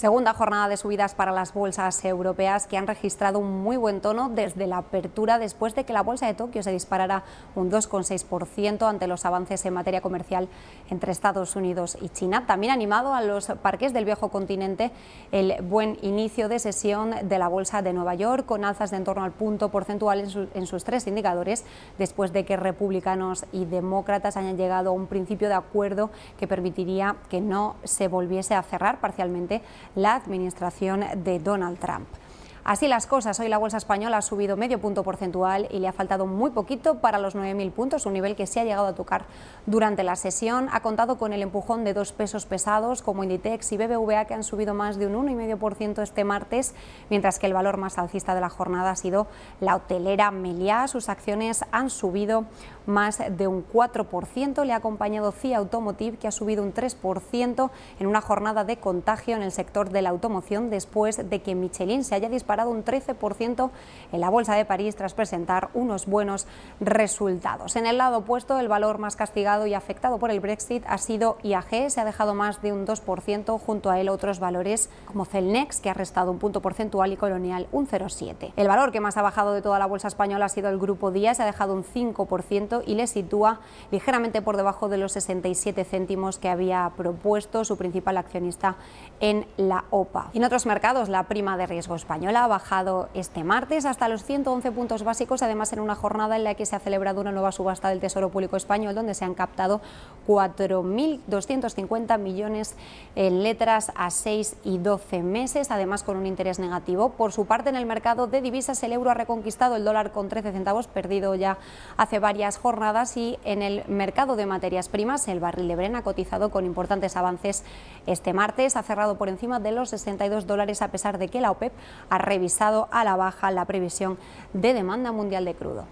Segunda jornada de subidas para las bolsas europeas que han registrado un muy buen tono desde la apertura después de que la bolsa de Tokio se disparara un 2,6% ante los avances en materia comercial entre Estados Unidos y China. También animado a los parques del viejo continente el buen inicio de sesión de la bolsa de Nueva York con alzas de en torno al punto porcentual en, en sus tres indicadores después de que republicanos y demócratas hayan llegado a un principio de acuerdo que permitiría que no se volviese a cerrar parcialmente la administración de Donald Trump. Así las cosas, hoy la bolsa española ha subido medio punto porcentual y le ha faltado muy poquito para los 9.000 puntos, un nivel que se ha llegado a tocar durante la sesión. Ha contado con el empujón de dos pesos pesados como Inditex y BBVA que han subido más de un 1,5% este martes, mientras que el valor más alcista de la jornada ha sido la hotelera Meliá. Sus acciones han subido más de un 4%. Le ha acompañado CIA Automotive que ha subido un 3% en una jornada de contagio en el sector de la automoción después de que Michelin se haya disparado un 13% en la Bolsa de París tras presentar unos buenos resultados. En el lado opuesto, el valor más castigado y afectado por el Brexit ha sido IAG, se ha dejado más de un 2%, junto a él otros valores como Celnex, que ha restado un punto porcentual, y Colonial un 0,7%. El valor que más ha bajado de toda la bolsa española ha sido el Grupo Díaz, se ha dejado un 5% y le sitúa ligeramente por debajo de los 67 céntimos que había propuesto su principal accionista en la OPA. En otros mercados, la prima de riesgo española ha bajado este martes hasta los 111 puntos básicos, además en una jornada en la que se ha celebrado una nueva subasta del Tesoro Público Español, donde se han captado 4.250 millones en letras a 6 y 12 meses, además con un interés negativo. Por su parte, en el mercado de divisas, el euro ha reconquistado el dólar con 13 centavos, perdido ya hace varias jornadas, y en el mercado de materias primas, el barril de Brent ha cotizado con importantes avances este martes, ha cerrado por encima de los 62 dólares, a pesar de que la OPEP ha revisado a la baja la previsión de demanda mundial de crudo.